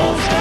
monster.